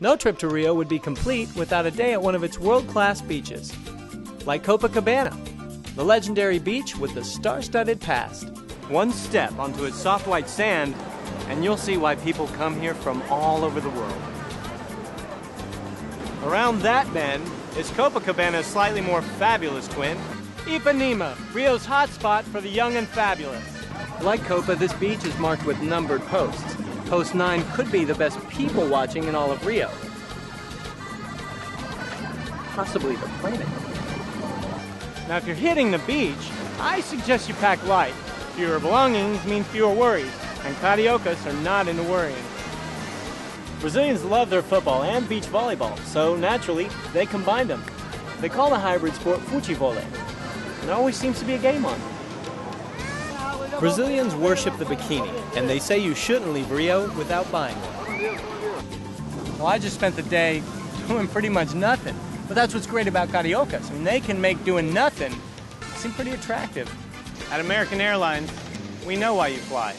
No trip to Rio would be complete without a day at one of its world class beaches, like Copacabana, the legendary beach with the star studded past. One step onto its soft white sand, and you'll see why people come here from all over the world. Around that bend is Copacabana's slightly more fabulous twin, Ipanema, Rio's hotspot for the young and fabulous. Like Copa, this beach is marked with numbered posts. Post 9 could be the best people watching in all of Rio. Possibly the planet. Now, if you're hitting the beach, I suggest you pack light. Fewer belongings mean fewer worries, and Cariocas are not into worrying. Brazilians love their football and beach volleyball, so naturally, they combine them. They call the hybrid sport futevôlei. There always seems to be a game on. Brazilians worship the bikini, and they say you shouldn't leave Rio without buying one. Well, I just spent the day doing pretty much nothing. But that's what's great about Cariocas. I mean, they can make doing nothing seem pretty attractive. At American Airlines, we know why you fly.